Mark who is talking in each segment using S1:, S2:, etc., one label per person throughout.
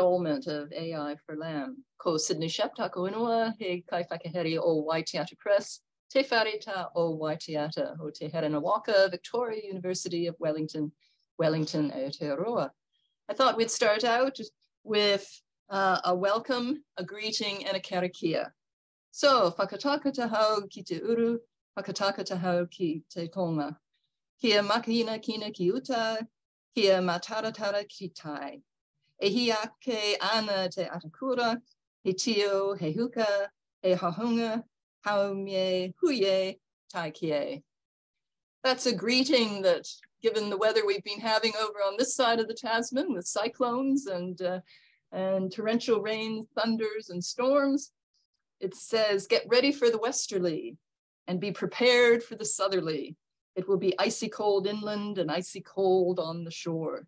S1: installment of AI for LAM. Ko Sydney Shepta ko inua he kai whakaheri o Wai-te-ata Press, te whareta o Wai-te-ata o te Herenga Waka, Victoria University of Wellington, Wellington Aotearoa. I thought we'd start out with uh, a welcome, a greeting, and a karakia. So, whakataka tahau ki te uru, whakataka tahau ki te tonga. Kia makina kina ki uta, kia mataratara ki tai. E hi ake ana te atakura, he tio, he huka, he hahunga, haumye, huye, tai kie. That's a greeting that, given the weather we've been having over on this side of the Tasman with cyclones and, uh, and torrential rain, thunders, and storms, it says, get ready for the westerly and be prepared for the southerly. It will be icy cold inland and icy cold on the shore.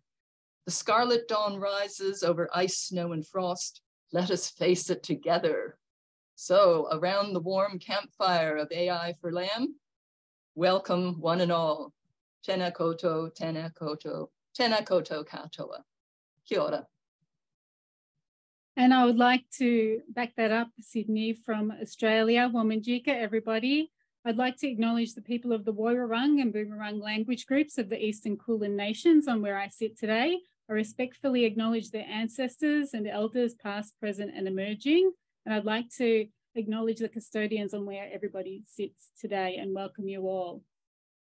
S1: The scarlet dawn rises over ice, snow, and frost. Let us face it together. So, around the warm campfire of AI for LAM, welcome one and all. Tena koto, tena koto, tena koto katoa. Kia ora.
S2: And I would like to back that up, Sydney from Australia. Wominjeka, everybody. I'd like to acknowledge the people of the Woiwurrung and Boonwurrung language groups of the Eastern Kulin Nations on where I sit today. I respectfully acknowledge their ancestors and elders, past, present, and emerging. And I'd like to acknowledge the custodians on where everybody sits today and welcome you all.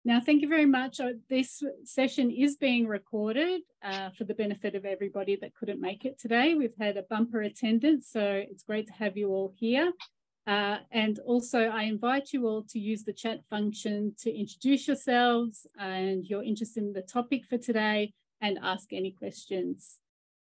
S2: Now, thank you very much. Uh, this session is being recorded uh, for the benefit of everybody that couldn't make it today. We've had a bumper attendance, so it's great to have you all here. Uh, and also, I invite you all to use the chat function to introduce yourselves and your interest in the topic for today and ask any questions.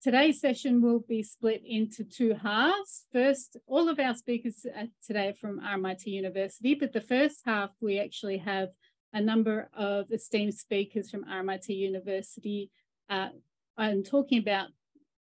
S2: Today's session will be split into two halves. First, all of our speakers today are from RMIT University, but the first half we actually have a number of esteemed speakers from RMIT University uh, and talking about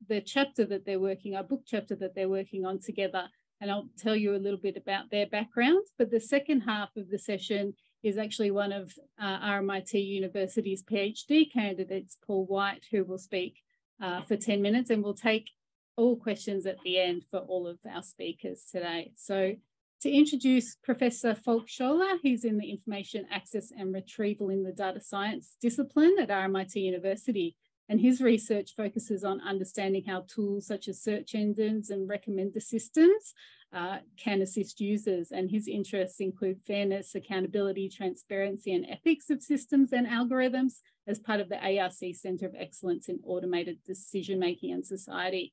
S2: the chapter that they're working, our book chapter that they're working on together. And I'll tell you a little bit about their backgrounds. But the second half of the session is actually one of uh, RMIT University's PhD candidates, Paul White, who will speak uh, for 10 minutes and we'll take all questions at the end for all of our speakers today. So to introduce Professor Falk Scholer, he's in the Information Access and Retrieval in the Data Science discipline at RMIT University. And his research focuses on understanding how tools such as search engines and recommender systems uh, can assist users. And his interests include fairness, accountability, transparency, and ethics of systems and algorithms as part of the ARC Centre of Excellence in Automated Decision Making and Society.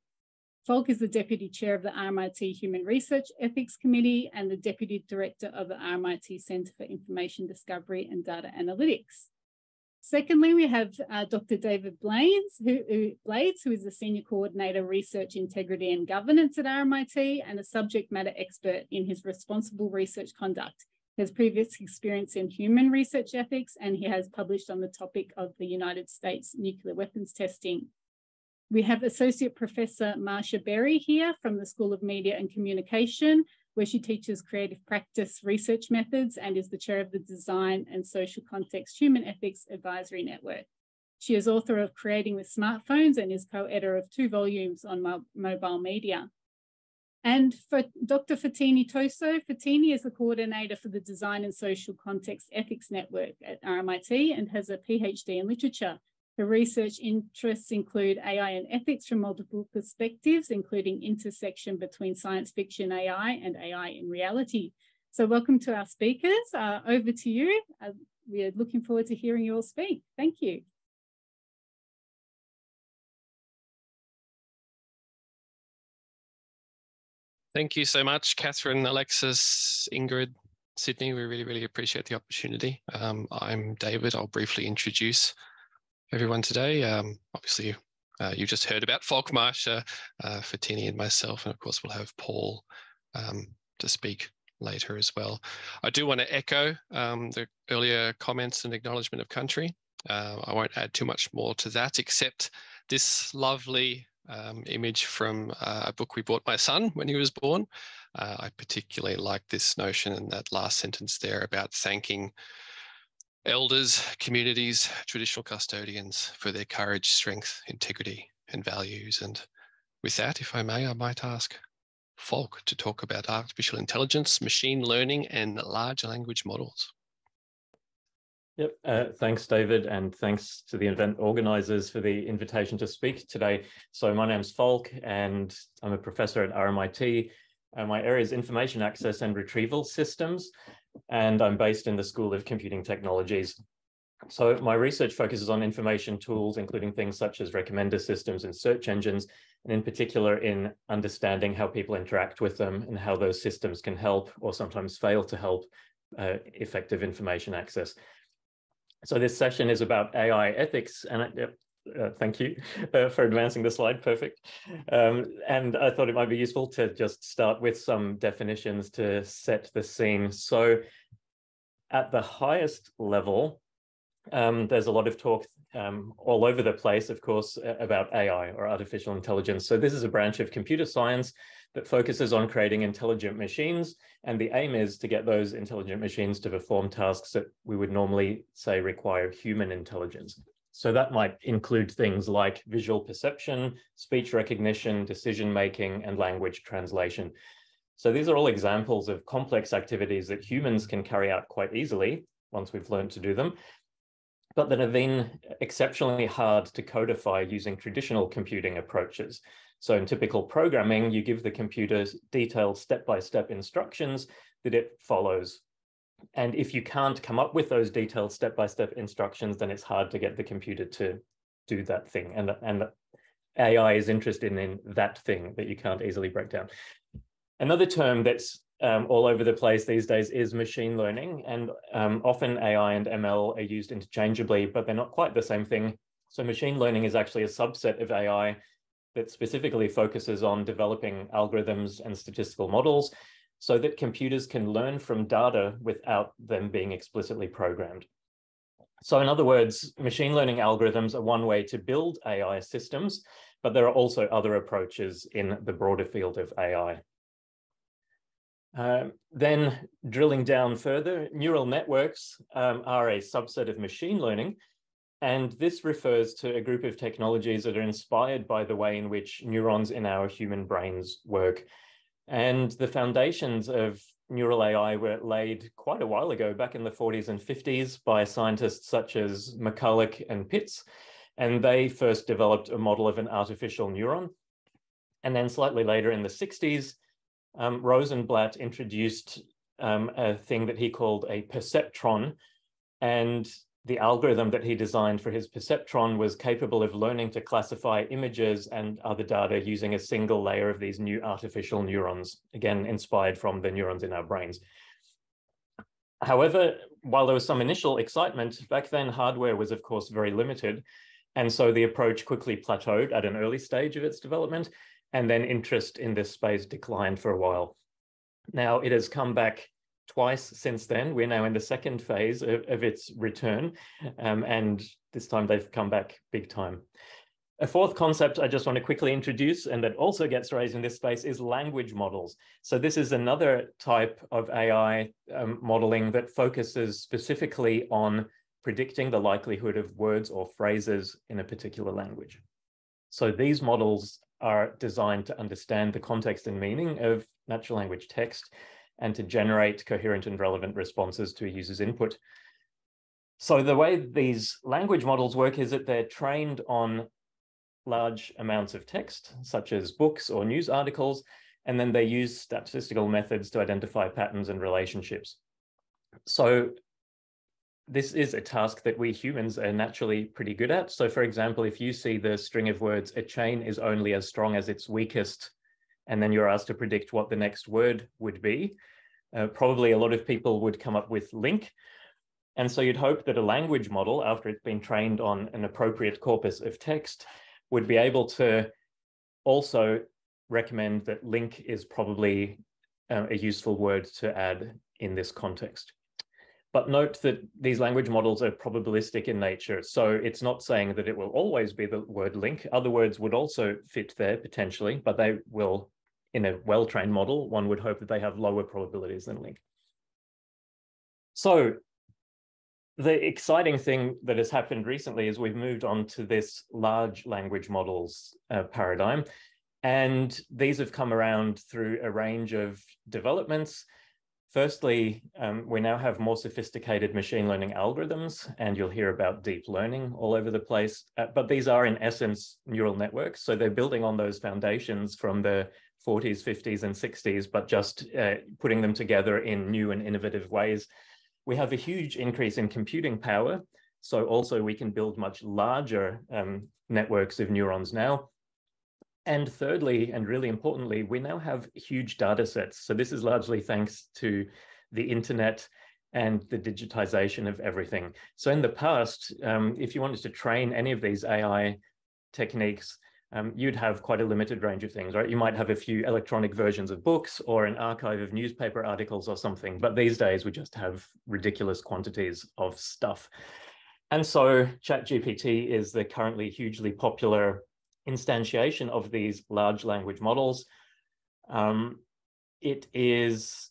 S2: Falk is the Deputy Chair of the RMIT Human Research Ethics Committee and the Deputy Director of the RMIT Centre for Information Discovery and Data Analytics. Secondly, we have uh, Dr. David Blades who, who, Blades, who is the Senior Coordinator Research Integrity and Governance at RMIT and a subject matter expert in his responsible research conduct. He has previous experience in human research ethics and he has published on the topic of the United States nuclear weapons testing. We have Associate Professor Marsha Berry here from the School of Media and Communication, where she teaches creative practice research methods and is the chair of the Design and Social Context Human Ethics Advisory Network. She is author of Creating with Smartphones and is co-editor of two volumes on mo mobile media. And for Dr. Fotini Toso, Fotini is the coordinator for the Design and Social Context Ethics Network at RMIT and has a PhD in literature her research interests include AI and ethics from multiple perspectives, including intersection between science fiction AI and AI in reality. So welcome to our speakers. Uh, over to you. Uh, we are looking forward to hearing you all speak. Thank you.
S3: Thank you so much, Katherine, Alexis, Ingrid, Sydney. We really, really appreciate the opportunity. Um, I'm David. I'll briefly introduce everyone today. Um, obviously, uh, you just heard about Falk Marsha, uh, Fotini, and myself, and of course, we'll have Paul um, to speak later as well. I do want to echo um, the earlier comments and acknowledgement of country. Uh, I won't add too much more to that, except this lovely um, image from uh, a book we bought my son when he was born. Uh, I particularly like this notion and that last sentence there about thanking elders, communities, traditional custodians for their courage, strength, integrity, and values. And with that, if I may, I might ask Falk to talk about artificial intelligence, machine learning, and large language models.
S4: Yep, uh, thanks, David, and thanks to the event organizers for the invitation to speak today. So my name's Falk, and I'm a professor at RMIT. Uh, my area is information access and retrieval systems, and I'm based in the School of Computing Technologies. So my research focuses on information tools, including things such as recommender systems and search engines, and in particular in understanding how people interact with them and how those systems can help or sometimes fail to help uh, effective information access. So this session is about AI ethics, and uh, thank you uh, for advancing the slide, perfect. Um, and I thought it might be useful to just start with some definitions to set the scene. So at the highest level, um, there's a lot of talk um, all over the place, of course, about AI or artificial intelligence. So this is a branch of computer science that focuses on creating intelligent machines. And the aim is to get those intelligent machines to perform tasks that we would normally say require human intelligence. So that might include things like visual perception, speech recognition, decision making, and language translation. So these are all examples of complex activities that humans can carry out quite easily once we've learned to do them, but that have been exceptionally hard to codify using traditional computing approaches. So in typical programming, you give the computer detailed step-by-step instructions that it follows. And if you can't come up with those detailed step-by-step instructions, then it's hard to get the computer to do that thing. And, and AI is interested in that thing that you can't easily break down. Another term that's um, all over the place these days is machine learning. And um, often AI and ML are used interchangeably, but they're not quite the same thing. So machine learning is actually a subset of AI that specifically focuses on developing algorithms and statistical models so that computers can learn from data without them being explicitly programmed. So in other words, machine learning algorithms are one way to build AI systems, but there are also other approaches in the broader field of AI. Um, then drilling down further, neural networks um, are a subset of machine learning, and this refers to a group of technologies that are inspired by the way in which neurons in our human brains work. And the foundations of neural AI were laid quite a while ago, back in the 40s and 50s, by scientists such as McCulloch and Pitts. And they first developed a model of an artificial neuron. And then slightly later in the 60s, um, Rosenblatt introduced um, a thing that he called a perceptron. And the algorithm that he designed for his perceptron was capable of learning to classify images and other data using a single layer of these new artificial neurons, again, inspired from the neurons in our brains. However, while there was some initial excitement, back then hardware was, of course, very limited. And so the approach quickly plateaued at an early stage of its development, and then interest in this space declined for a while. Now it has come back twice since then. We're now in the second phase of, of its return, um, and this time they've come back big time. A fourth concept I just want to quickly introduce, and that also gets raised in this space, is language models. So this is another type of AI um, modeling that focuses specifically on predicting the likelihood of words or phrases in a particular language. So these models are designed to understand the context and meaning of natural language text and to generate coherent and relevant responses to a user's input. So the way these language models work is that they're trained on large amounts of text, such as books or news articles, and then they use statistical methods to identify patterns and relationships. So this is a task that we humans are naturally pretty good at. So for example, if you see the string of words, a chain is only as strong as its weakest and then you're asked to predict what the next word would be, uh, probably a lot of people would come up with link. And so you'd hope that a language model, after it's been trained on an appropriate corpus of text, would be able to also recommend that link is probably uh, a useful word to add in this context. But note that these language models are probabilistic in nature. So it's not saying that it will always be the word link. Other words would also fit there potentially, but they will in a well-trained model, one would hope that they have lower probabilities than link. So the exciting thing that has happened recently is we've moved on to this large language models uh, paradigm. And these have come around through a range of developments. Firstly, um, we now have more sophisticated machine learning algorithms, and you'll hear about deep learning all over the place. Uh, but these are, in essence, neural networks. So they're building on those foundations from the 40s, 50s, and 60s, but just uh, putting them together in new and innovative ways. We have a huge increase in computing power. So also we can build much larger um, networks of neurons now. And thirdly, and really importantly, we now have huge data sets. So this is largely thanks to the internet and the digitization of everything. So in the past, um, if you wanted to train any of these AI techniques, um, you'd have quite a limited range of things, right? You might have a few electronic versions of books or an archive of newspaper articles or something. But these days, we just have ridiculous quantities of stuff. And so ChatGPT is the currently hugely popular instantiation of these large language models. Um, it is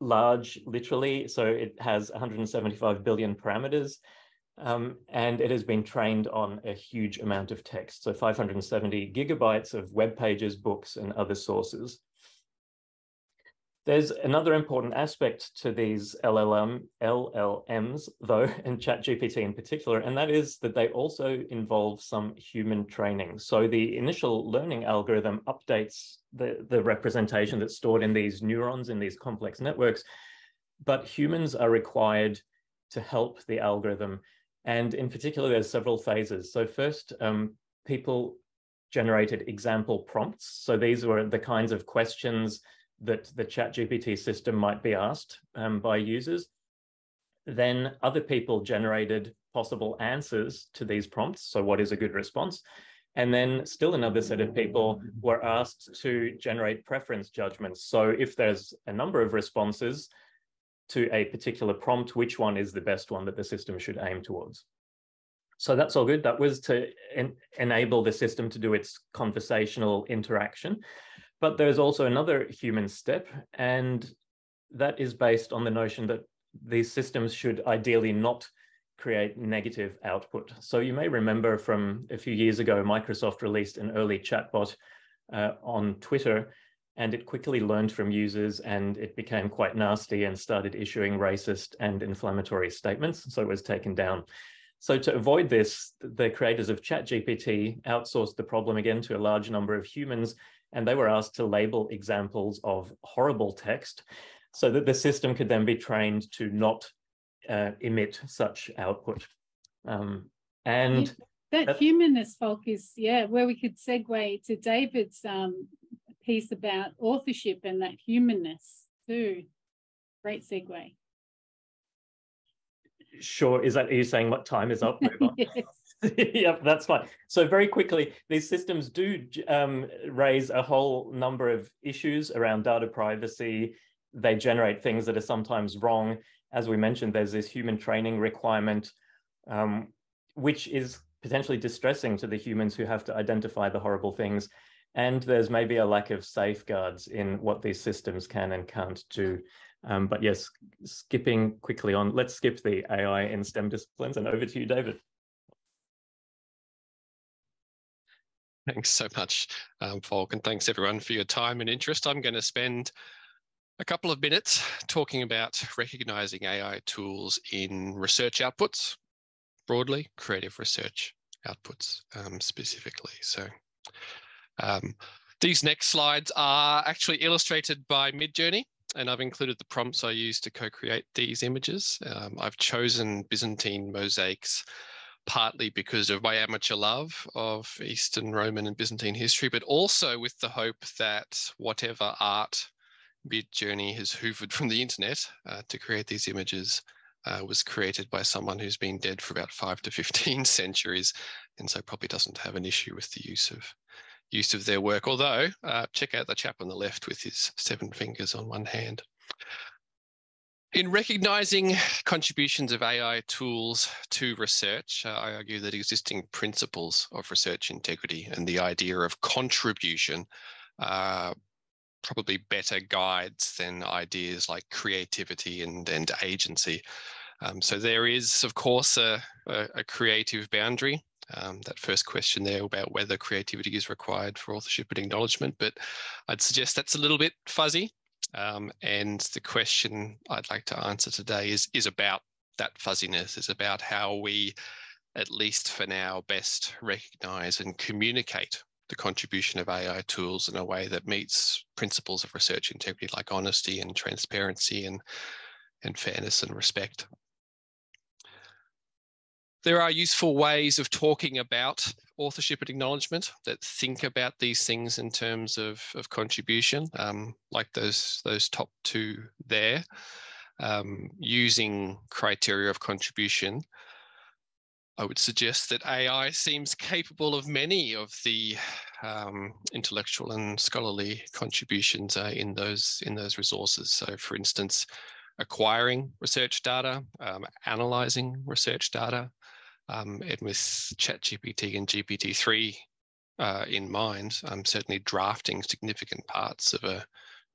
S4: large, literally, so it has 175 billion parameters. Um, and it has been trained on a huge amount of text, so 570 gigabytes of web pages, books, and other sources. There's another important aspect to these LLM, LLMs, though, and ChatGPT in particular, and that is that they also involve some human training. So the initial learning algorithm updates the, the representation that's stored in these neurons in these complex networks, but humans are required to help the algorithm and in particular, there's several phases. So first, um, people generated example prompts. So these were the kinds of questions that the ChatGPT system might be asked um, by users. Then other people generated possible answers to these prompts. So what is a good response? And then still another set of people were asked to generate preference judgments. So if there's a number of responses, to a particular prompt, which one is the best one that the system should aim towards. So that's all good. That was to en enable the system to do its conversational interaction. But there's also another human step, and that is based on the notion that these systems should ideally not create negative output. So you may remember from a few years ago, Microsoft released an early chatbot uh, on Twitter and it quickly learned from users and it became quite nasty and started issuing racist and inflammatory statements. So it was taken down. So to avoid this, the creators of ChatGPT outsourced the problem again to a large number of humans, and they were asked to label examples of horrible text so that the system could then be trained to not uh, emit such output. Um, and
S2: that, humanist is, yeah, where we could segue to David's um, piece about authorship and that humanness too. Great segue.
S4: Sure. Is that are you saying what time is up?
S2: yes.
S4: yeah, that's fine. So very quickly, these systems do um, raise a whole number of issues around data privacy. They generate things that are sometimes wrong. As we mentioned, there's this human training requirement, um, which is potentially distressing to the humans who have to identify the horrible things and there's maybe a lack of safeguards in what these systems can and can't do. Um, but yes, skipping quickly on, let's skip the AI in STEM disciplines and over to you, David.
S3: Thanks so much, um, Falk, and thanks everyone for your time and interest. I'm going to spend a couple of minutes talking about recognizing AI tools in research outputs, broadly, creative research outputs um, specifically. So um, these next slides are actually illustrated by Midjourney, and I've included the prompts I used to co-create these images. Um, I've chosen Byzantine mosaics partly because of my amateur love of Eastern Roman and Byzantine history, but also with the hope that whatever art Midjourney has hoovered from the internet uh, to create these images uh, was created by someone who's been dead for about five to 15 centuries, and so probably doesn't have an issue with the use of use of their work. Although, uh, check out the chap on the left with his seven fingers on one hand. In recognizing contributions of AI tools to research, uh, I argue that existing principles of research integrity and the idea of contribution are probably better guides than ideas like creativity and, and agency. Um, so there is, of course, a, a, a creative boundary um, that first question there about whether creativity is required for authorship and acknowledgement, but I'd suggest that's a little bit fuzzy. Um, and the question I'd like to answer today is, is about that fuzziness, is about how we, at least for now, best recognize and communicate the contribution of AI tools in a way that meets principles of research integrity like honesty and transparency and, and fairness and respect. There are useful ways of talking about authorship and acknowledgement that think about these things in terms of, of contribution, um, like those, those top two there, um, using criteria of contribution I would suggest that AI seems capable of many of the um, intellectual and scholarly contributions uh, in those in those resources. So, for instance, acquiring research data, um, analyzing research data, um, and with ChatGPT and GPT-3 uh, in mind, I'm certainly drafting significant parts of a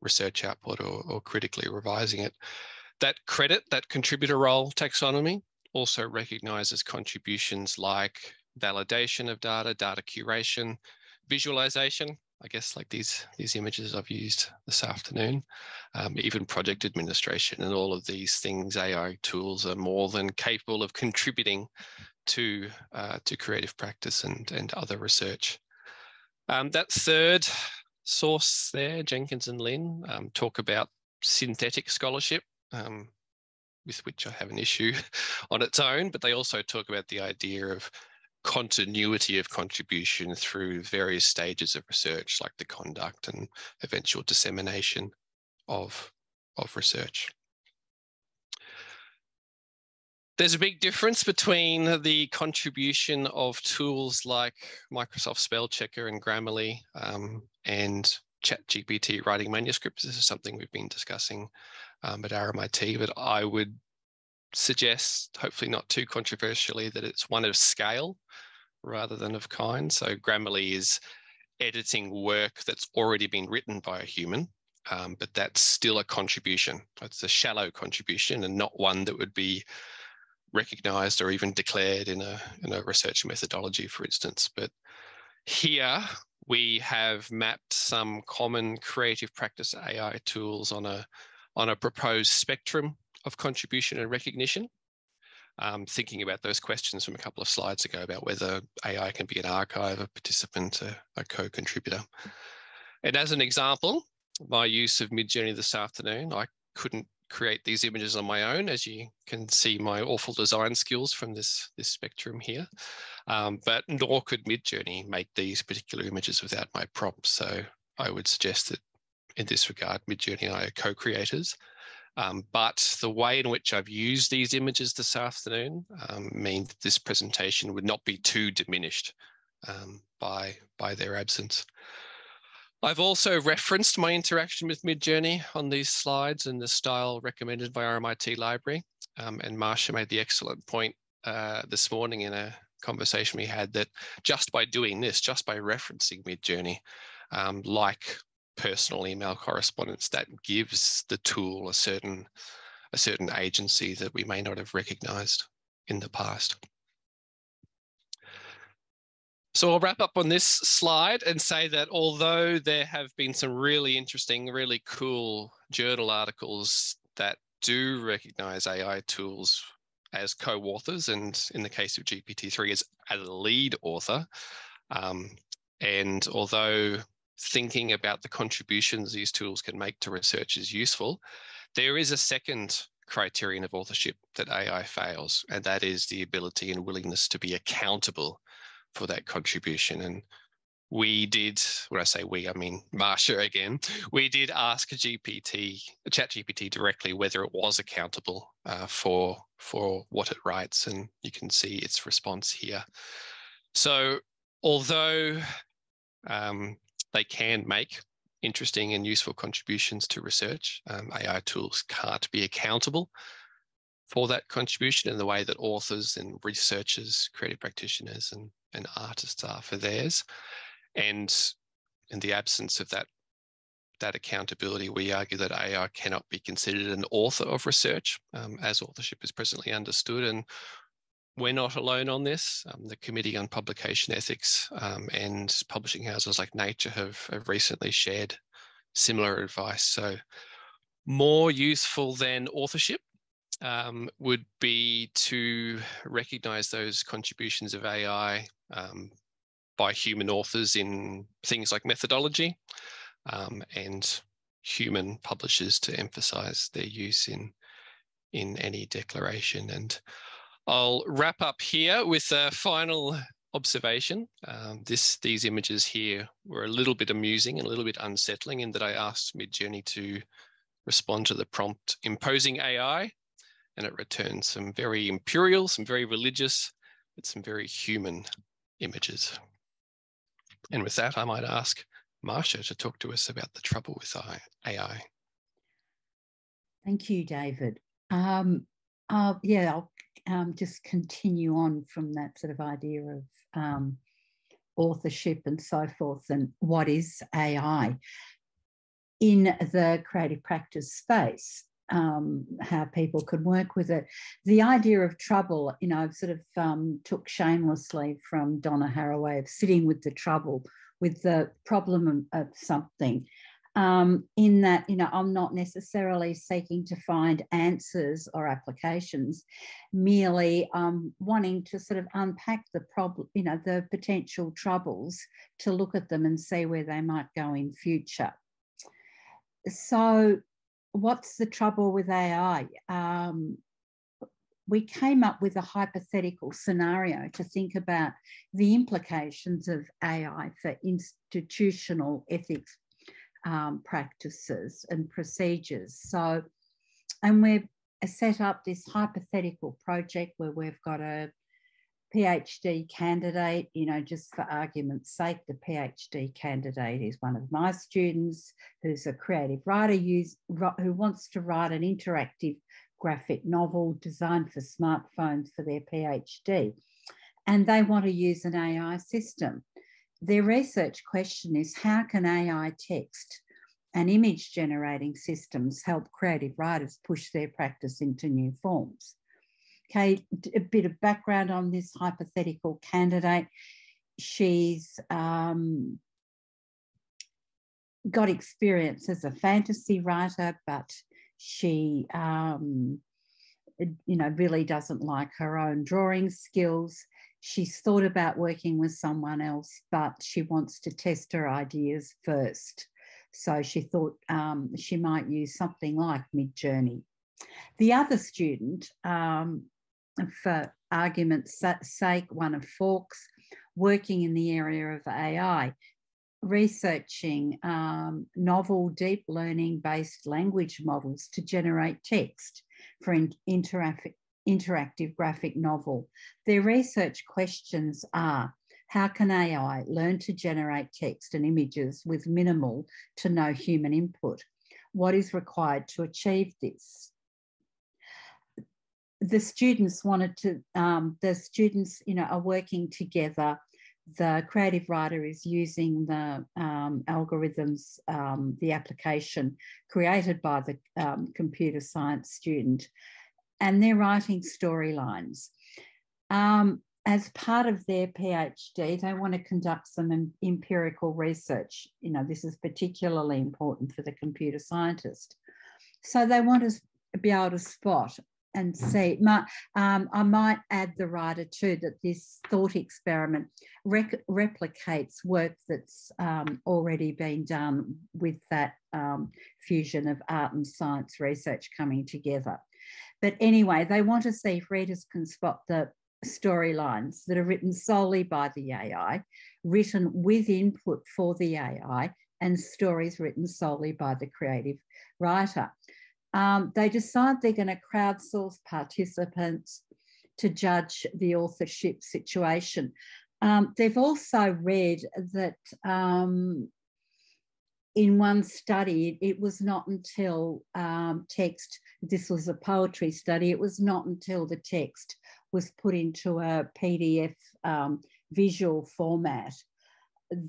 S3: research output or, or critically revising it. That credit, that contributor role taxonomy also recognizes contributions like validation of data, data curation, visualization, I guess like these, these images I've used this afternoon, um, even project administration and all of these things, AI tools are more than capable of contributing to, uh, to creative practice and, and other research. Um, that third source there, Jenkins and Lynn, um, talk about synthetic scholarship. Um, with which I have an issue on its own, but they also talk about the idea of continuity of contribution through various stages of research, like the conduct and eventual dissemination of, of research. There's a big difference between the contribution of tools like Microsoft Spell Checker and Grammarly um, and ChatGPT writing manuscripts. This is something we've been discussing um, at RMIT, but I would suggest, hopefully not too controversially, that it's one of scale rather than of kind. So Grammarly is editing work that's already been written by a human, um, but that's still a contribution. It's a shallow contribution and not one that would be recognized or even declared in a, in a research methodology, for instance. But here we have mapped some common creative practice AI tools on a on a proposed spectrum of contribution and recognition. Um, thinking about those questions from a couple of slides ago about whether AI can be an archive, a participant, a, a co-contributor. And as an example, my use of Midjourney this afternoon, I couldn't create these images on my own, as you can see my awful design skills from this, this spectrum here. Um, but nor could Midjourney make these particular images without my prompts. So I would suggest that in this regard, Midjourney and I are co-creators. Um, but the way in which I've used these images this afternoon um, mean this presentation would not be too diminished um, by, by their absence. I've also referenced my interaction with Midjourney on these slides and the style recommended by RMIT Library. Um, and Marsha made the excellent point uh, this morning in a conversation we had that just by doing this, just by referencing Midjourney, um, like personal email correspondence that gives the tool a certain a certain agency that we may not have recognized in the past. So I'll wrap up on this slide and say that although there have been some really interesting, really cool journal articles that do recognize AI tools as co-authors and in the case of GPT-3 as, a lead author, um, and although thinking about the contributions these tools can make to research is useful, there is a second criterion of authorship that AI fails, and that is the ability and willingness to be accountable for that contribution. And we did, when I say we, I mean Marsha again, we did ask a GPT, ChatGPT directly whether it was accountable uh, for, for what it writes, and you can see its response here. So although um, they can make interesting and useful contributions to research. Um, AI tools can't be accountable for that contribution in the way that authors and researchers, creative practitioners and, and artists are for theirs. And in the absence of that, that accountability, we argue that AI cannot be considered an author of research um, as authorship is presently understood. And we're not alone on this. Um, the Committee on Publication Ethics um, and publishing houses like Nature have, have recently shared similar advice. So more useful than authorship um, would be to recognize those contributions of AI um, by human authors in things like methodology um, and human publishers to emphasize their use in in any declaration. And I'll wrap up here with a final observation. Um, this these images here were a little bit amusing and a little bit unsettling in that I asked Midjourney to respond to the prompt imposing AI and it returns some very imperial, some very religious, but some very human images. And with that, I might ask Marsha to talk to us about the trouble with AI.
S5: Thank you, David. Um, uh, yeah, I'll um, just continue on from that sort of idea of um, authorship and so forth and what is AI in the creative practice space um, how people could work with it. The idea of trouble, you know, I've sort of um, took shamelessly from Donna Haraway of sitting with the trouble, with the problem of, something. Um, in that, you know, I'm not necessarily seeking to find answers or applications, merely um, wanting to sort of unpack the problem, you know, the potential troubles to look at them and see where they might go in future. So what's the trouble with AI? Um, we came up with a hypothetical scenario to think about the implications of AI for institutional ethics um, practices and procedures. So, and we've set up this hypothetical project where we've got a PhD candidate, you know, just for argument's sake, the PhD candidate is one of my students who's a creative writer use, who wants to write an interactive graphic novel designed for smartphones for their PhD. And they want to use an AI system. Their research question is how can AI text and image generating systems help creative writers push their practice into new forms? Okay, a bit of background on this hypothetical candidate. She's um, got experience as a fantasy writer, but she, um, you know, really doesn't like her own drawing skills. She's thought about working with someone else, but she wants to test her ideas first. So she thought um, she might use something like Midjourney. The other student um, for argument's sake, one of Falk's, working in the area of AI, researching um, novel deep learning based language models to generate text for an interactive graphic novel. Their research questions are how can AI learn to generate text and images with minimal to no human input? What is required to achieve this? The students wanted to, um, the students, you know, are working together. The creative writer is using the um, algorithms, um, the application created by the um, computer science student, and they're writing storylines. Um, as part of their PhD, they want to conduct some empirical research. You know, this is particularly important for the computer scientist. So they want to be able to spot and see. My, um, I might add the writer too that this thought experiment rec- replicates work that's um, already been done with that um, fusion of art and science research coming together. But anyway, they want to see if readers can spot the storylines that are written solely by the AI, written with input for the AI, and stories written solely by the creative writer um, they decide they're going to crowdsource participants to judge the authorship situation. Um, they've also read that um, in one study, it was not until um, text, this was a poetry study, it was not until the text was put into a PDF um, visual format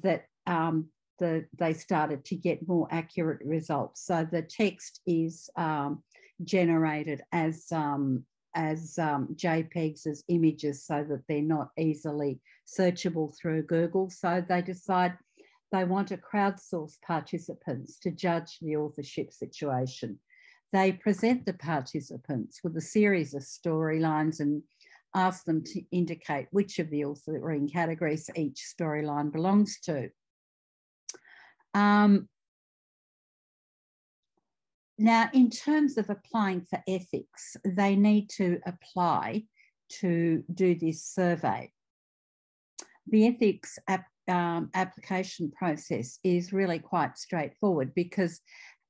S5: that um, the, they started to get more accurate results. So the text is um, generated as um, as um, JPEGs, as images, so that they're not easily searchable through Google. So they decide they want to crowdsource participants to judge the authorship situation. They present the participants with a series of storylines and ask them to indicate which of the authoring categories each storyline belongs to. Um, now, in terms of applying for ethics, they need to apply to do this survey. The ethics um, application process is really quite straightforward because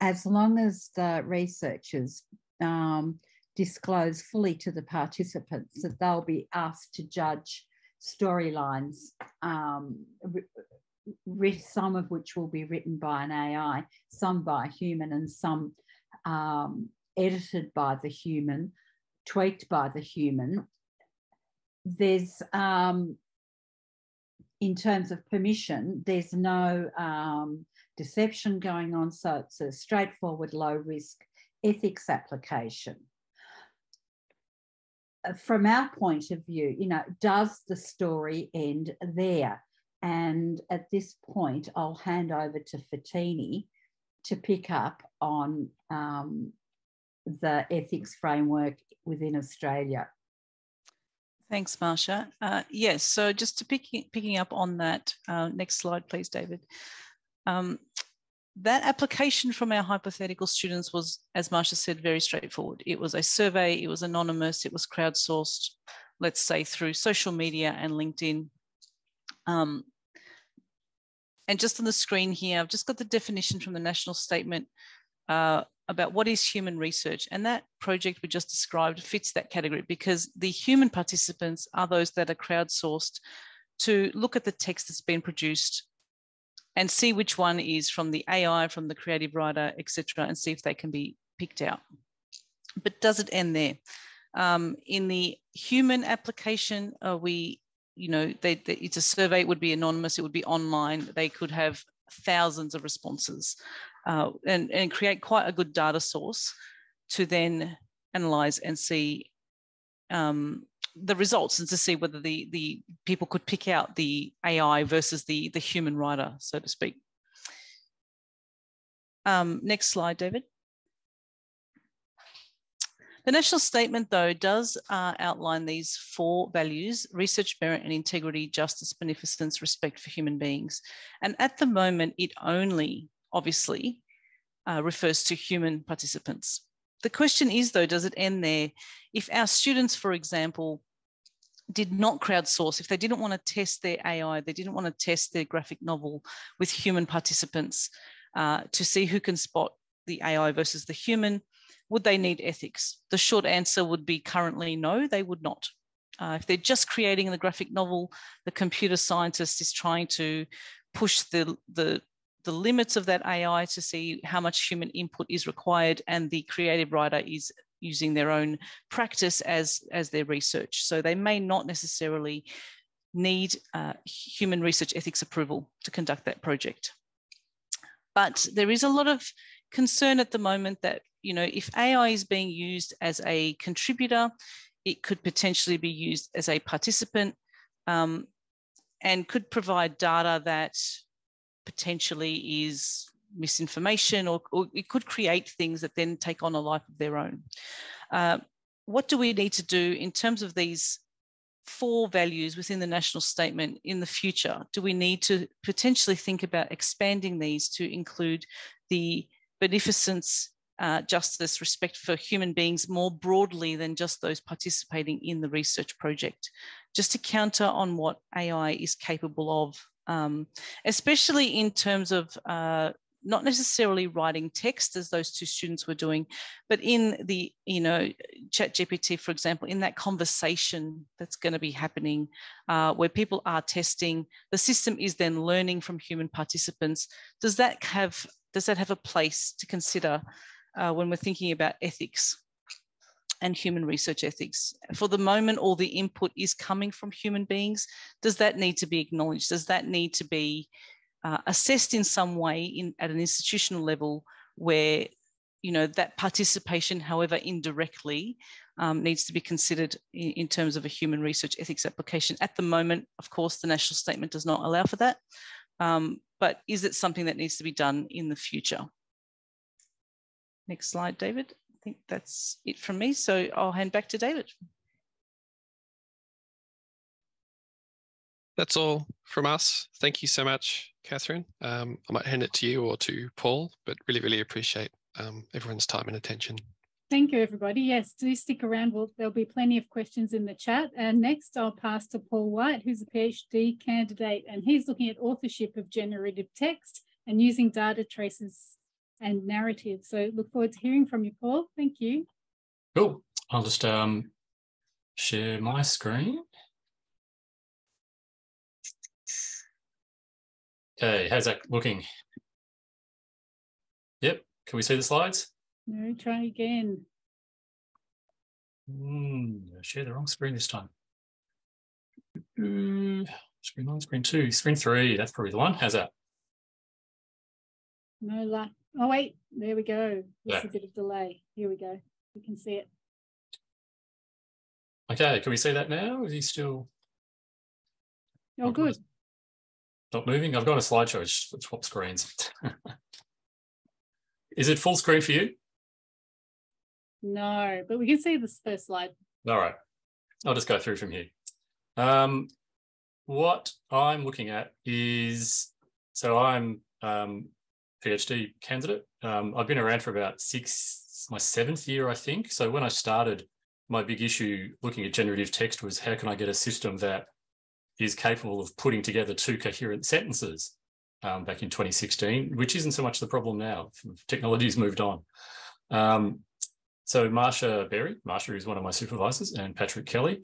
S5: as long as the researchers um, disclose fully to the participants that they'll be asked to judge storylines, um, some of which will be written by an AI, some by a human, and some um, edited by the human, tweaked by the human. There's, um, in terms of permission, there's no um, deception going on. So it's a straightforward, low risk ethics application. Uh, from our point of view, you know, does the story end there? And at this point, I'll hand over to Fotini to pick up on um, the ethics framework within Australia.
S6: Thanks, Marsha. Uh, yes, so just to pick, picking up on that, uh, next slide, please, David. Um, that application from our hypothetical students was, as Marsha said, very straightforward. It was a survey, it was anonymous, it was crowdsourced, let's say through social media and LinkedIn. Um, and just on the screen here, I've just got the definition from the national statement uh, about what is human research. And that project we just described fits that category because the human participants are those that are crowdsourced to look at the text that's been produced and see which one is from the AI, from the creative writer, etc., and see if they can be picked out. But does it end there? Um, in the human application, uh, we you know, they, they, it's a survey, it would be anonymous, it would be online. They could have thousands of responses uh, and, and create quite a good data source to then analyze and see um, the results and to see whether the, the people could pick out the AI versus the, the human writer, so to speak. Um, next slide, David. The national statement, though, does uh, outline these four values research, merit, and integrity, justice, beneficence, respect for human beings. And at the moment, it only obviously uh, refers to human participants. The question is, though, does it end there? If our students, for example, did not crowdsource, if they didn't want to test their AI, they didn't want to test their graphic novel with human participants uh, to see who can spot the AI versus the human, would they need ethics? The short answer would be currently no, they would not. Uh, if they're just creating the graphic novel, the computer scientist is trying to push the, the, the limits of that AI to see how much human input is required, and the creative writer is using their own practice as, as their research. So they may not necessarily need uh, human research ethics approval to conduct that project. But there is a lot of concern at the moment that you know, if AI is being used as a contributor, it could potentially be used as a participant um, and could provide data that potentially is misinformation or, or, it could create things that then take on a life of their own. Uh, what do we need to do in terms of these four values within the national statement in the future? Do we need to potentially think about expanding these to include the beneficence uh, justice, respect for human beings more broadly than just those participating in the research project, just to counter on what AI is capable of, um, especially in terms of uh, not necessarily writing text as those two students were doing, but in the, you know, ChatGPT, for example, in that conversation that's going to be happening uh, where people are testing, the system is then learning from human participants. Does that have, does that have a place to consider uh, when we're thinking about ethics and human research ethics. For the moment, all the input is coming from human beings. Does that need to be acknowledged? Does that need to be uh, assessed in some way in, at an institutional level where you know that participation, however indirectly, um, needs to be considered in, in, terms of a human research ethics application. At the moment, of course, the national statement does not allow for that, um, but is it something that needs to be done in the future? Next slide, David. I think that's it from me. So I'll hand back to David.
S3: That's all from us. Thank you so much, Katherine. Um, I might hand it to you or to Paul, but really, really appreciate um, everyone's time and attention.
S2: Thank you, everybody. Yes, do stick around. We'll, there'll be plenty of questions in the chat. And next, I'll pass to Paul White, who's a PhD candidate, and he's looking at authorship of generative text and using data traces and narrative. So look forward to hearing from you, Paul. Thank you.
S7: Cool. I'll just um, share my screen. Okay, how's that looking? Yep, can we see the slides?
S2: No, try again.
S7: Mm, share the wrong screen this time. Screen one, screen two, screen three, that's probably the one. How's that?
S2: No luck. Oh, wait, there we go. There's yeah. a bit of delay. Here we go. You can see it.
S7: Okay, can we see that now? Is he still?
S2: Oh, good.
S7: Not moving? I've got a slideshow, swap screens. Is it full screen for you?
S2: No, but we can see this first slide.
S7: All right. I'll just go through from here. Um, what I'm looking at is, so I'm um, PhD candidate. Um, I've been around for about six, my seventh year, I think. So when I started, my big issue looking at generative text was how can I get a system that is capable of putting together two coherent sentences um, back in 2016, which isn't so much the problem now. Technology's moved on. Um, so Marsha Berry, Marsha is one of my supervisors, and Patrick Kelly.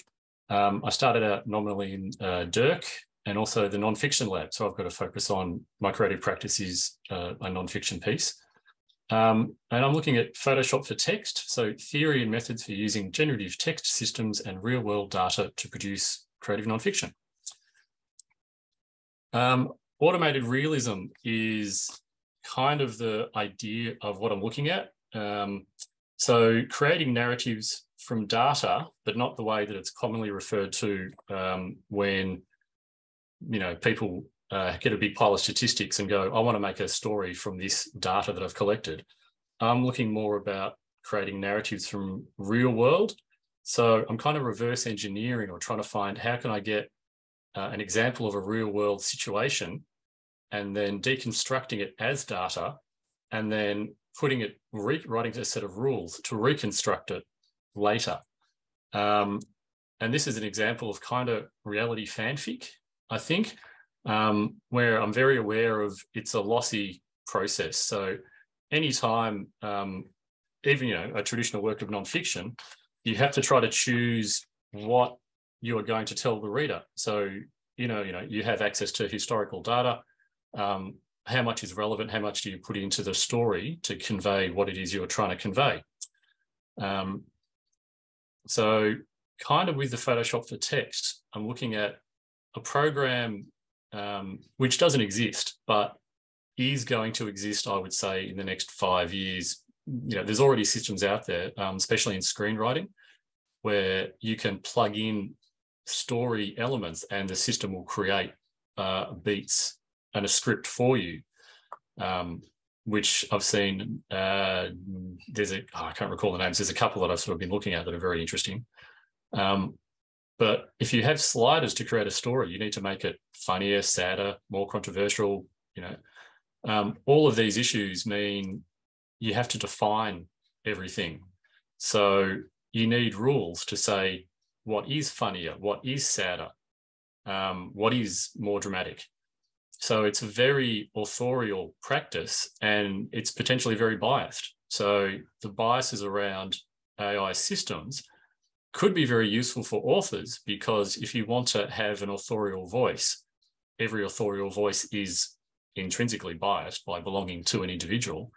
S7: Um, I started out nominally in uh, DERC and also the nonfiction lab. So I've got to focus on my creative practice is uh, a nonfiction piece. Um, and I'm looking at Photoshop for text. So theory and methods for using generative text systems and real world data to produce creative nonfiction. Um, automated realism is kind of the idea of what I'm looking at. Um, so creating narratives from data, but not the way that it's commonly referred to um, when you know people uh, get a big pile of statistics and go, I want to make a story from this data that I've collected. I'm looking more about creating narratives from real world. So I'm kind of reverse engineering or trying to find how can I get uh, an example of a real world situation and then deconstructing it as data and then putting it, writing a set of rules to reconstruct it later. Um, and this is an example of kind of reality fanfic, I think, um, where I'm very aware of it's a lossy process. So anytime, um, even you know, a traditional work of nonfiction, you have to try to choose what you are going to tell the reader. So, you know, you know, you have access to historical data. Um, how much is relevant? How much do you put into the story to convey what it is you're trying to convey? Um, so, kind of with the Photoshop for text, I'm looking at a program um, which doesn't exist, but is going to exist, I would say, in the next five years. You know, there's already systems out there, um, especially in screenwriting, where you can plug in story elements and the system will create uh, beats and a script for you, um, which I've seen. Uh, there's a oh, I can't recall the names. There's a couple that I've sort of been looking at that are very interesting. Um, but if you have sliders to create a story, you need to make it funnier, sadder, more controversial. You know, um, all of these issues mean you have to define everything. So you need rules to say what is funnier, what is sadder, um, what is more dramatic. So it's a very authorial practice and it's potentially very biased. So the biases around AI systems could be very useful for authors because if you want to have an authorial voice, every authorial voice is intrinsically biased by belonging to an individual.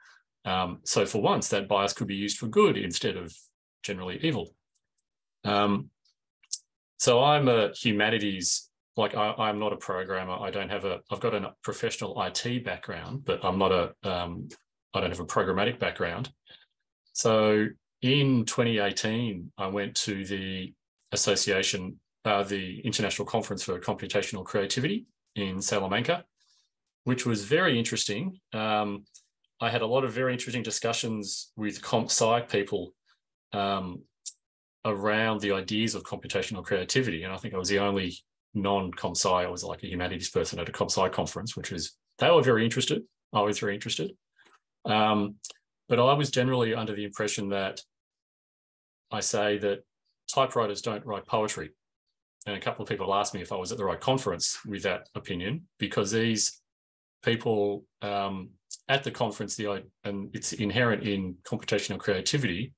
S7: Um, so for once, that bias could be used for good instead of generally evil. Um, so I'm a humanities, like I, am not a programmer. I don't have a, I've got a professional IT background, but I'm not a, um, I don't have a programmatic background. So in 2018, I went to the association, uh, the International Conference for Computational Creativity in Salamanca, which was very interesting. Um, I had a lot of very interesting discussions with comp sci people um, around the ideas of computational creativity. And I think I was the only non-comp sci, I was like a humanities person at a comp sci conference, which was, they were very interested. I was very interested. Um, but I was generally under the impression that I say that typewriters don't write poetry. And a couple of people asked me if I was at the right conference with that opinion, because these people um, at the conference, the and it's inherent in computational creativity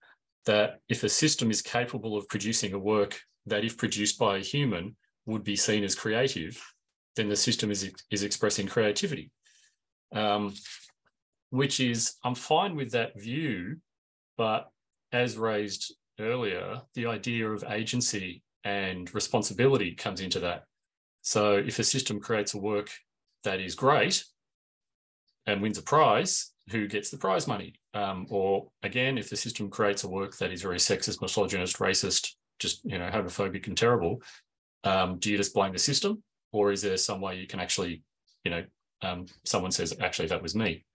S7: that if a system is capable of producing a work that, if produced by a human, would be seen as creative, then the system is, is expressing creativity. Um, which is, I'm fine with that view, but as raised earlier, the idea of agency and responsibility comes into that. So if a system creates a work that is great and wins a prize, who gets the prize money? Um, or again, if the system creates a work that is very sexist, misogynist, racist, just you know homophobic and terrible, um, do you just blame the system, or is there some way you can actually, you know, um, someone says actually that was me?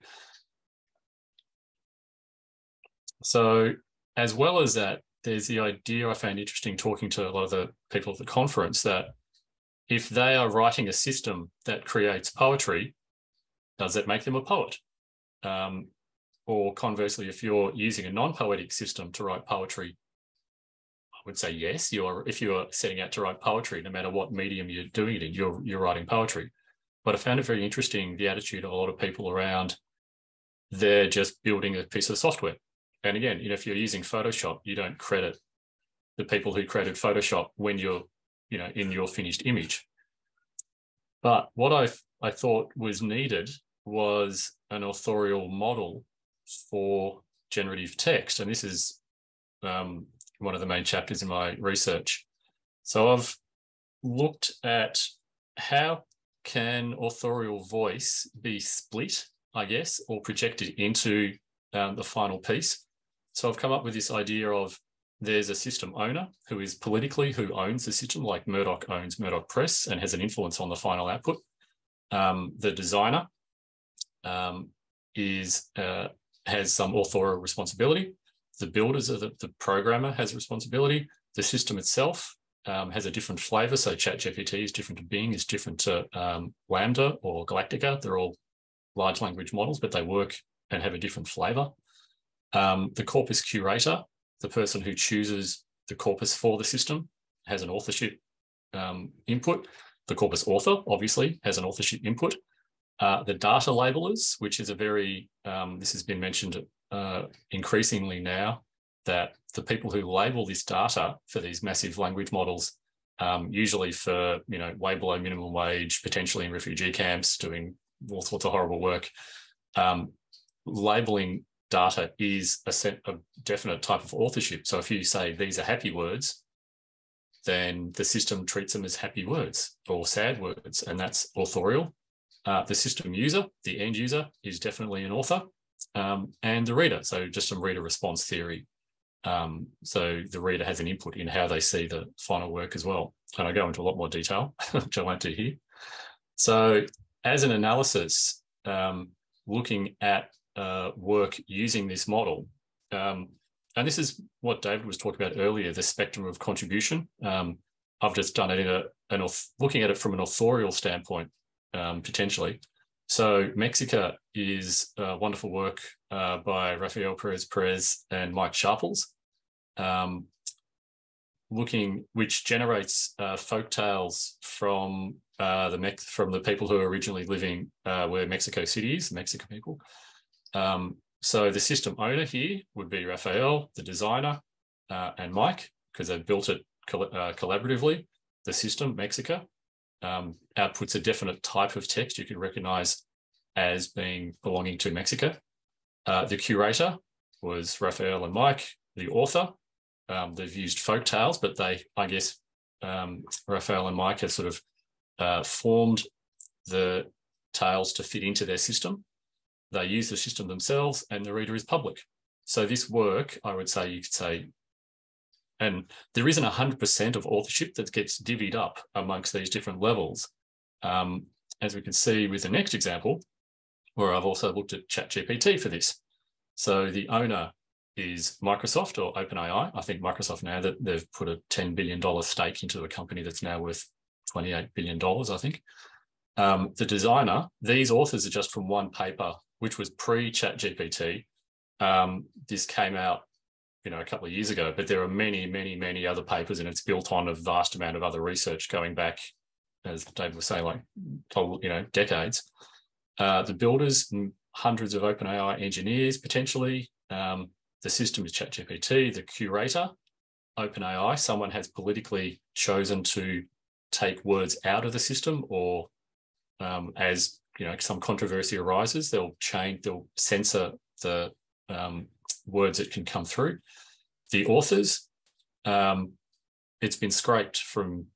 S7: So as well as that, there's the idea I found interesting talking to a lot of the people at the conference that if they are writing a system that creates poetry, does that make them a poet? Um, or conversely, if you're using a non-poetic system to write poetry, I would say yes. You're if you're setting out to write poetry, no matter what medium you're doing it in, you're you're writing poetry. But I found it very interesting the attitude of a lot of people around they're just building a piece of software. And again, you know, if you're using Photoshop, you don't credit the people who created Photoshop when you're, you know, in your finished image. But what I I thought was needed was an authorial model for generative text, and this is um, one of the main chapters in my research. So I've looked at how can authorial voice be split, I guess, or projected into um, the final piece. So I've come up with this idea of there's a system owner who is politically who owns the system, like Murdoch owns Murdoch Press and has an influence on the final output. Um, the designer um, is uh, has some authorial responsibility. The builders the, the programmer has responsibility. The system itself um, has a different flavor. So ChatGPT is different to Bing, is different to um, LaMDA or Galactica. They're all large language models, but they work and have a different flavor. Um, the corpus curator, the person who chooses the corpus for the system, has an authorship um, input. The corpus author, obviously, has an authorship input. Uh, the data labelers, which is a very, um, this has been mentioned uh, increasingly now, that the people who label this data for these massive language models, um, usually for, you know, way below minimum wage, potentially in refugee camps, doing all sorts of horrible work, um, labeling data is a, set, a definite type of authorship. So if you say these are happy words, then the system treats them as happy words or sad words, and that's authorial. Uh, the system user, the end user, is definitely an author, um, and the reader. So just some reader response theory. Um, so the reader has an input in how they see the final work as well. And I go into a lot more detail, which I won't do here. So as an analysis, um, looking at uh, work using this model. Um, and this is what David was talking about earlier, the spectrum of contribution. Um, I've just done it in a, an looking at it from an authorial standpoint, um, potentially. So Mexica is a wonderful work uh, by Rafael Perez Perez and Mike Sharples, um, looking which generates uh, folk tales from uh, the from the people who are originally living uh, where Mexico City is, Mexican people, um, so the system owner here would be Rafael, the designer, uh, and Mike, because they've built it uh, collaboratively. The system, Mexica, um, outputs a definite type of text you can recognize as being belonging to Mexico. Uh, the curator was Rafael and Mike. The author, um, they've used folk tales, but they, I guess, um, Rafael and Mike have sort of uh, formed the tales to fit into their system. They use the system themselves, and the reader is public. so this work, I would say you could say, and there isn't 100% of authorship that gets divvied up amongst these different levels. Um, as we can see with the next example, where I've also looked at ChatGPT for this. So the owner is Microsoft or OpenAI. I think Microsoft now that they've put a $10 billion stake into a company that's now worth $28 billion, I think. Um, the designer, these authors are just from one paper, which was pre-ChatGPT. Um, this came out, you know, a couple of years ago, but there are many, many, many other papers, and it's built on a vast amount of other research going back, as David was saying, like, you know, decades. Uh, the builders, hundreds of OpenAI engineers potentially. Um, the system is ChatGPT. The curator, OpenAI. Someone has politically chosen to take words out of the system, or um, as you know, some controversy arises, they'll change, they'll censor the um, words that can come through. The authors, um, it's been scraped from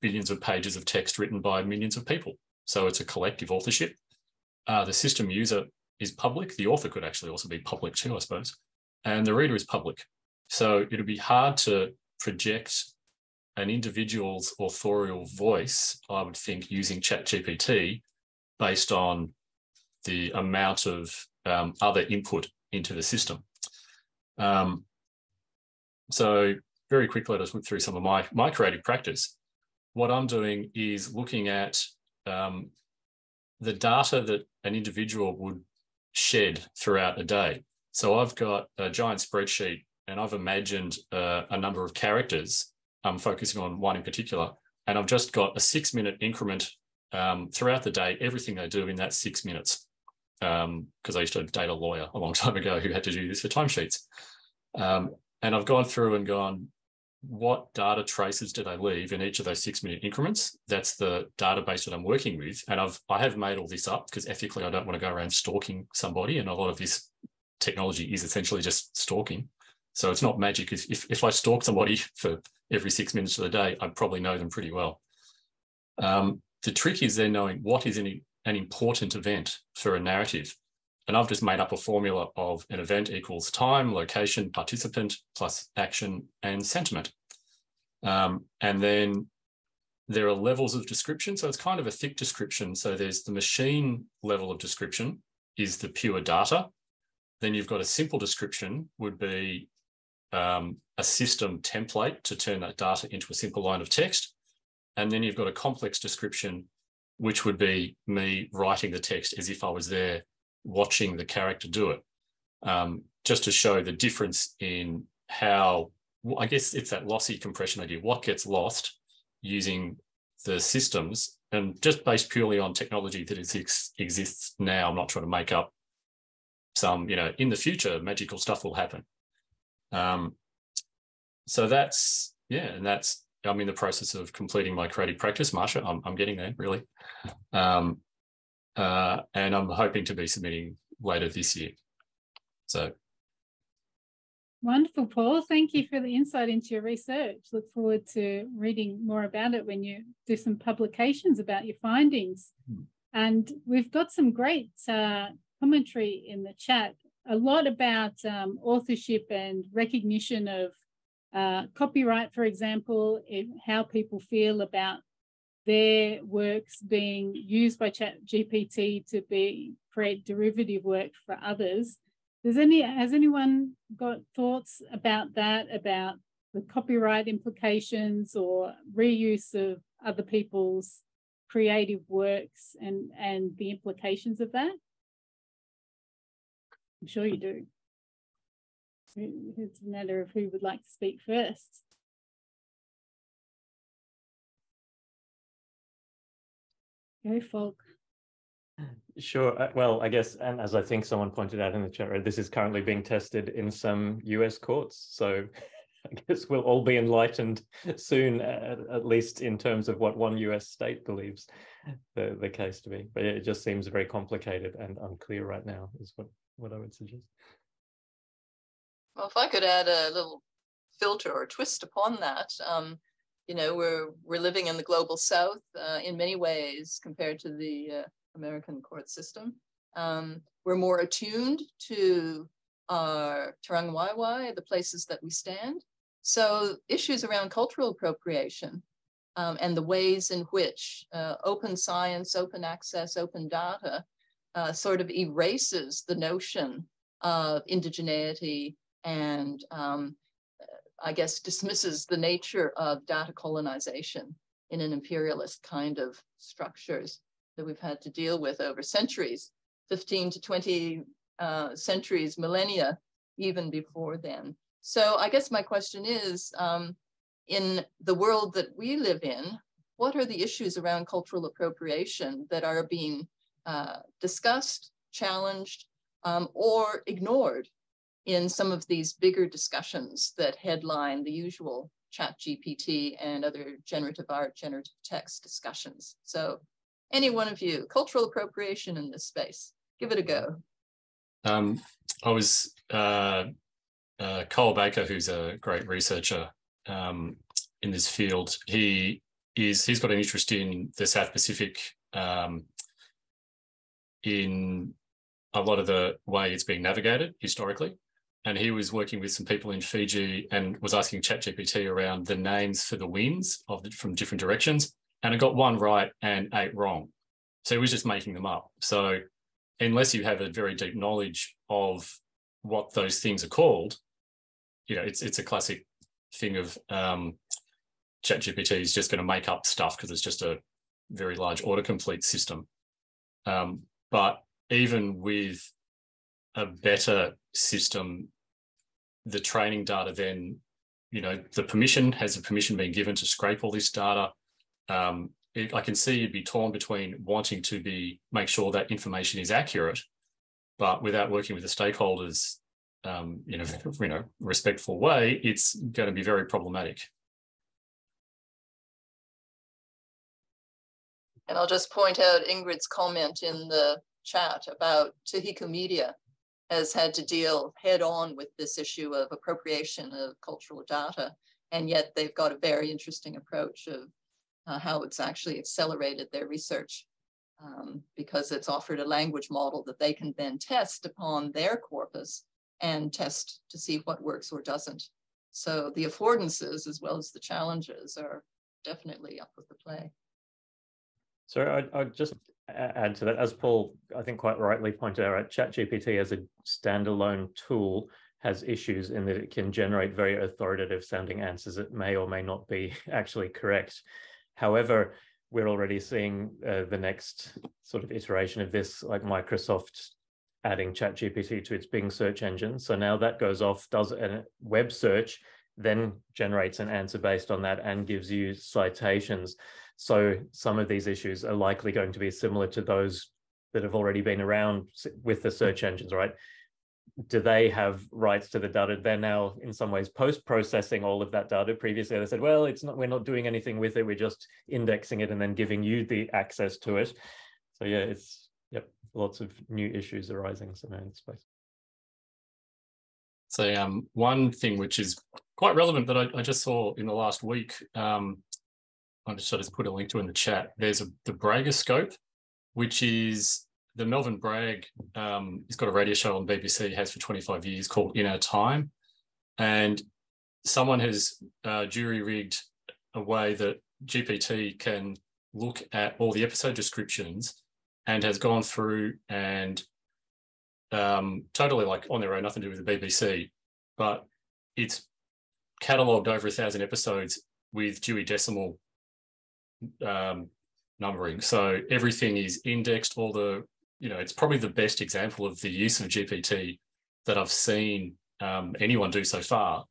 S7: billions of pages of text written by millions of people. So it's a collective authorship. Uh, the system user is public. The author could actually also be public too, I suppose. And the reader is public. So it'd be hard to project an individual's authorial voice, I would think, using ChatGPT based on the amount of um, other input into the system. Um, so very quickly, let us look through some of my, my creative practice. What I'm doing is looking at um, the data that an individual would shed throughout a day. So I've got a giant spreadsheet and I've imagined uh, a number of characters. I'm focusing on one in particular, and I've just got a six minute increment um, throughout the day, everything they do in that six minutes. Because um, I used to date a lawyer a long time ago who had to do this for timesheets. Um, and I've gone through and gone, what data traces did they leave in each of those six minute increments? That's the database that I'm working with. And I've I have made all this up because ethically I don't want to go around stalking somebody. And a lot of this technology is essentially just stalking. So it's not magic. If, if, if I stalk somebody for every six minutes of the day, I probably know them pretty well. Um, the trick is then knowing what is an, an important event for a narrative. And I've just made up a formula of an event equals time, location, participant, plus action and sentiment. Um, and then there are levels of description. So it's kind of a thick description. So there's the machine level of description is the pure data. Then you've got a simple description would be um, a system template to turn that data into a simple line of text. And then you've got a complex description, which would be me writing the text as if I was there watching the character do it, um, just to show the difference in how, I guess it's that lossy compression idea, what gets lost using the systems and just based purely on technology that is, exists now. I'm not trying to make up some, you know, in the future, magical stuff will happen. Um, so that's, yeah, and that's, I'm in the process of completing my creative practice, Marsha. I'm, I'm getting there really. Um, uh, and I'm hoping to be submitting later this year. So.
S2: Wonderful, Paul. Thank you for the insight into your research. Look forward to reading more about it when you do some publications about your findings. Mm. And we've got some great uh, commentary in the chat, a lot about um, authorship and recognition of uh, copyright, for example, how people feel about their works being used by ChatGPT to be create derivative work for others. Does any has anyone got thoughts about that, about the copyright implications or reuse of other people's creative works and, and the implications of that? I'm sure you do. It's a matter of who would like to speak first. Go, Falk.
S4: Sure. Uh, well, I guess, and as I think someone pointed out in the chat, right, this is currently being tested in some US courts. So I guess we'll all be enlightened soon, at, at, least in terms of what one US state believes the, the case to be. But it just seems very complicated and unclear right now, is what, what I would suggest.
S1: Well, if I could add a little filter or twist upon that, um, you know, we're we're living in the global south uh, in many ways compared to the uh, American court system. Um, we're more attuned to our tūrangawaewae, the places that we stand. So issues around cultural appropriation um, and the ways in which uh, open science, open access, open data uh, sort of erases the notion of indigeneity and um, I guess dismisses the nature of data colonization in an imperialist kind of structures that we've had to deal with over centuries, 15 to 20 uh, centuries, millennia, even before then. So I guess my question is, um, in the world that we live in, what are the issues around cultural appropriation that are being uh, discussed, challenged, um, or ignored in some of these bigger discussions that headline the usual ChatGPT and other generative art, generative text discussions. So any one of you, cultural appropriation in this space, give it a go.
S7: Um, I was uh, uh, Cole Baker, who's a great researcher um, in this field. He is he's got an interest in the South Pacific um, in a lot of the way it's being navigated historically. And he was working with some people in Fiji and was asking ChatGPT around the names for the winds of the, from different directions. And it got one right and eight wrong. So he was just making them up. So unless you have a very deep knowledge of what those things are called, you know, it's it's a classic thing of um, ChatGPT is just going to make up stuff because it's just a very large autocomplete system. Um, but even with a better system, the training data then, you know, the permission has a permission been given to scrape all this data. Um, it, I can see you'd be torn between wanting to be make sure that information is accurate, but without working with the stakeholders, um, in a you know respectful way, it's going to be very problematic.
S1: And I'll just point out Ingrid's comment in the chat about Te Hiku Media has had to deal head on with this issue of appropriation of cultural data. And yet they've got a very interesting approach of uh, how it's actually accelerated their research um, because it's offered a language model that they can then test upon their corpus and test to see what works or doesn't. So the affordances as well as the challenges are definitely up with the play.
S4: So I, I'd just add to that, as Paul, I think quite rightly pointed out, ChatGPT as a standalone tool has issues in that it can generate very authoritative sounding answers that may or may not be actually correct. However, we're already seeing uh, the next sort of iteration of this, like Microsoft adding ChatGPT to its Bing search engine. So now that goes off, does a web search, then generates an answer based on that and gives you citations. So some of these issues are likely going to be similar to those that have already been around with the search engines, right? Do they have rights to the data? They're now in some ways post-processing all of that data. Previously, they said, well, it's not, we're not doing anything with it. We're just indexing it and then giving you the access to it. So yeah, it's Yep, lots of new issues arising somewhere in space.
S7: So um, one thing which is quite relevant that I, I just saw in the last week, um, I just, I just put a link to in the chat. There's a, the Braggoscope, which is the Melvyn Bragg. Um, he's got a radio show on BBC, has for 25 years called In Our Time, and someone has uh, jury rigged a way that GPT can look at all the episode descriptions and has gone through and um, totally like on their own, nothing to do with the BBC, but it's catalogued over a thousand episodes with Dewey Decimal um, numbering. So everything is indexed, all the, you know, it's probably the best example of the use of GPT that I've seen um, anyone do so far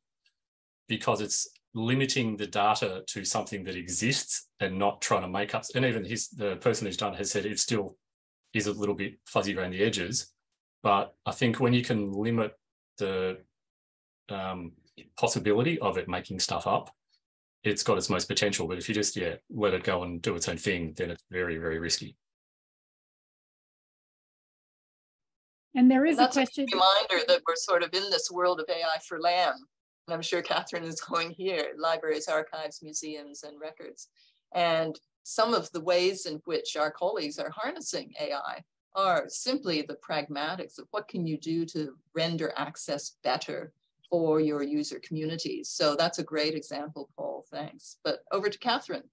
S7: because it's limiting the data to something that exists and not trying to make up. And even his, the person who's done it has said it's still is a little bit fuzzy around the edges. But I think when you can limit the um, possibility of it making stuff up, it's got its most potential. But if you just yeah let it go and do its own thing, then it's very very risky.
S2: And there is
S1: that's
S2: a question.
S1: A reminder that we're sort of in this world of AI for LAM. And I'm sure Katherine is going here, libraries, archives, museums, and records. And some of the ways in which our colleagues are harnessing AI are simply the pragmatics of what can you do to render access better for your user communities. So that's a great example, Paul. Thanks. But over to Katherine.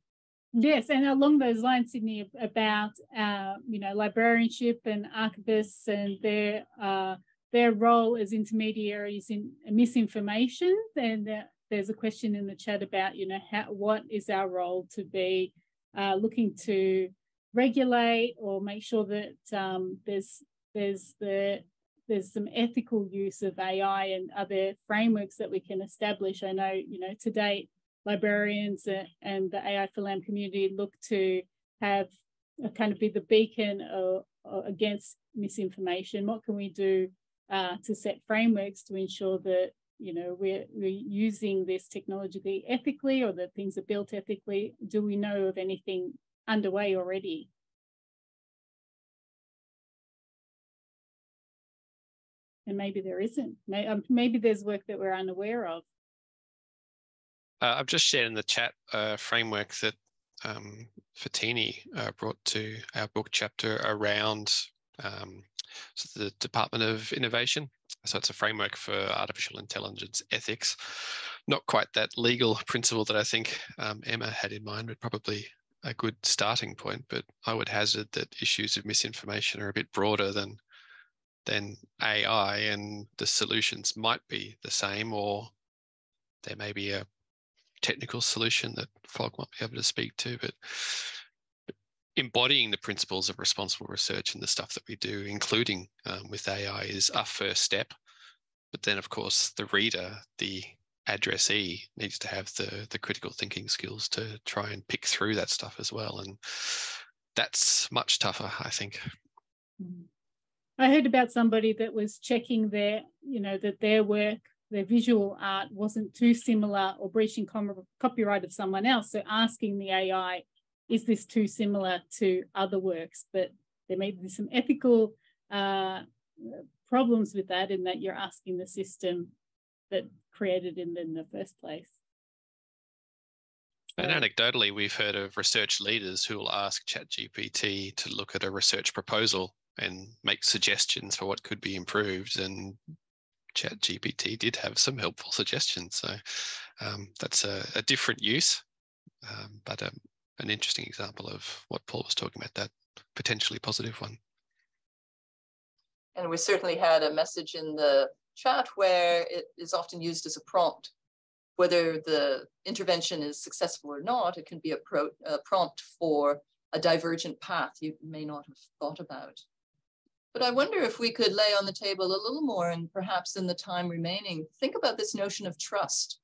S2: Yes, and along those lines, Sydney, about uh, you know librarianship and archivists and their uh, their role as intermediaries in misinformation. And there's a question in the chat about you know how what is our role to be uh, looking to regulate or make sure that um, there's there's the there's some ethical use of AI and other frameworks that we can establish. I know, you know, to date, librarians and the AI for LAM community look to have kind of be the beacon against misinformation. What can we do uh, to set frameworks to ensure that you know we're, we're using this technologically ethically or that things are built ethically? Do we know of anything underway already? And maybe there isn't. Um, maybe there's work that we're unaware of.
S3: Uh, I've just shared in the chat a framework that um, Fotini uh, brought to our book chapter around um, so the Department of Innovation. So it's a framework for artificial intelligence ethics. Not quite that legal principle that I think um, Emma had in mind, but probably a good starting point. But I would hazard that issues of misinformation are a bit broader than than AI, and the solutions might be the same, or there may be a technical solution that Falk might be able to speak to. But embodying the principles of responsible research and the stuff that we do, including um, with AI, is a first step. But then, of course, the reader, the addressee, needs to have the the critical thinking skills to try and pick through that stuff as well, and that's much tougher, I think.
S2: Mm-hmm. I heard about somebody that was checking their, you know, that their work, their visual art wasn't too similar or breaching com- copyright of someone else. So asking the AI, is this too similar to other works? But there may be some ethical uh, problems with that in that you're asking the system that created it in the first place.
S3: And anecdotally, we've heard of research leaders who will ask ChatGPT to look at a research proposal and make suggestions for what could be improved. And ChatGPT did have some helpful suggestions. So um, that's a, a, different use, um, but um, an interesting example of what Paul was talking about, that potentially positive one.
S1: And we certainly had a message in the chat where it is often used as a prompt. Whether the intervention is successful or not, it can be a, pro, a prompt for a divergent path you may not have thought about. But I wonder if we could lay on the table a little more and perhaps in the time remaining, think about this notion of trust,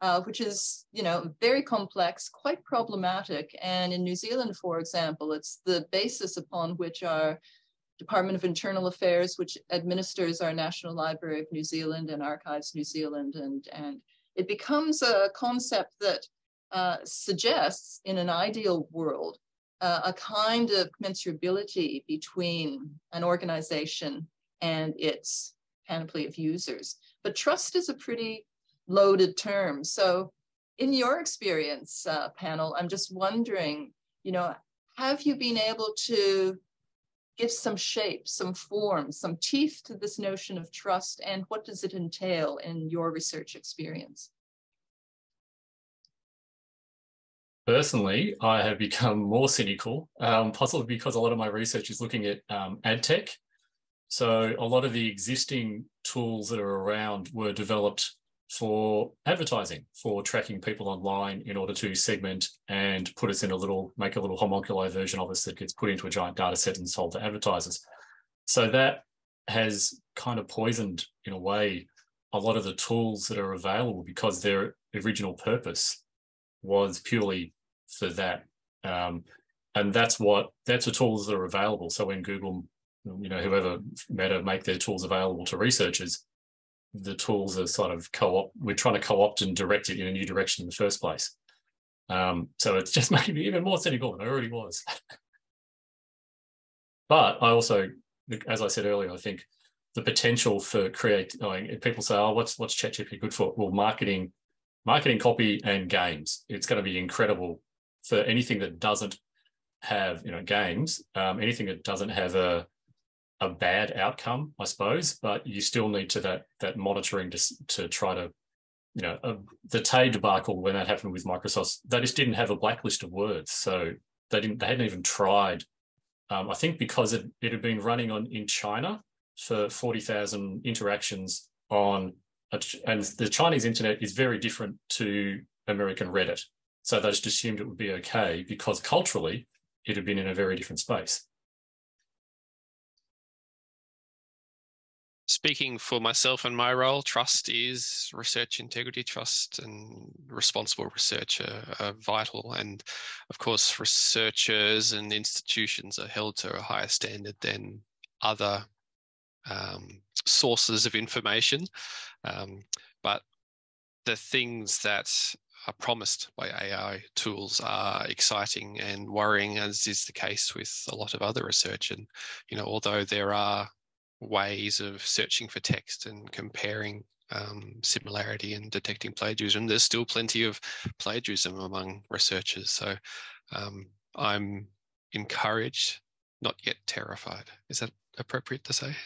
S1: uh, which is, you know, very complex, quite problematic. And in New Zealand, for example, it's the basis upon which our Department of Internal Affairs, which administers our National Library of New Zealand and Archives New Zealand. And, and it becomes a concept that uh, suggests in an ideal world uh, a kind of commensurability between an organization and its panoply of users. But trust is a pretty loaded term. So, in your experience, uh, panel, I'm just wondering, you know, have you been able to give some shape, some form, some teeth to this notion of trust, and what does it entail in your research experience?
S7: Personally, I have become more cynical, um, possibly because a lot of my research is looking at um, ad tech. So a lot of the existing tools that are around were developed for advertising, for tracking people online in order to segment and put us in a little, make a little homunculi version of us that gets put into a giant data set and sold to advertisers. So that has kind of poisoned, in a way, a lot of the tools that are available because their original purpose was purely for that. Um, and that's what that's the tools that are available. So when Google, you know, whoever Meta make their tools available to researchers, the tools are sort of co-op. We're trying to co-opt and direct it in a new direction in the first place. Um, so it's just made me even more cynical than I already was. but I also, as I said earlier, I think the potential for create. Like, people say, "Oh, what's what's ChatGPT good for?" Well, marketing, marketing, copy, and games. It's going to be incredible for anything that doesn't have you know games, um, anything that doesn't have a a bad outcome, I suppose, but you still need to that that monitoring to to try to, you know, uh, the Tay debacle when that happened with Microsoft, they just didn't have a blacklist of words, so they didn't they hadn't even tried. Um, I think because it, it had been running on in China for forty thousand interactions on, a, and the Chinese internet is very different to American Reddit, so they just assumed it would be okay because culturally it had been in a very different space.
S3: speaking for myself and my role, trust is research integrity, trust and responsible research are, are, vital. And of course, researchers and institutions are held to a higher standard than other um, sources of information. Um, but the things that are promised by AI tools are exciting and worrying, as is the case with a lot of other research. And, you know, although there are ways of searching for text and comparing um, similarity and detecting plagiarism. There's still plenty of plagiarism among researchers. So um, I'm encouraged, not yet terrified. Is that appropriate to say?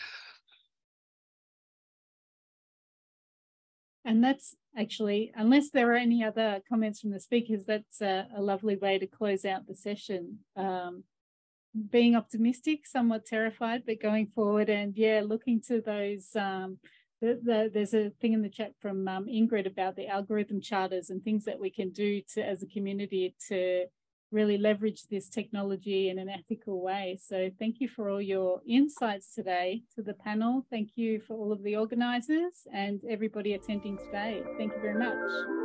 S2: And that's actually, unless there are any other comments from the speakers, that's a, a lovely way to close out the session. Um, being optimistic, somewhat terrified, but going forward and yeah, looking to those. Um, the, the, there's a thing in the chat from um, Ingrid about the algorithm charters and things that we can do to as a community to really leverage this technology in an ethical way. So thank you for all your insights today to the panel. Thank you for all of the organisers and everybody attending today. Thank you very much.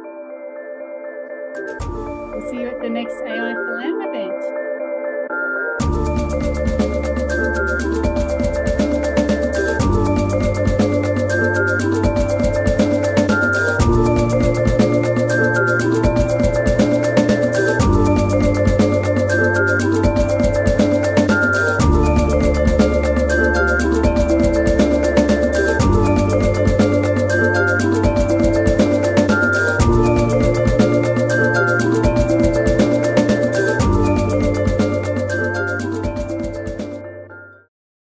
S2: We'll see you at the next AI for LAM event.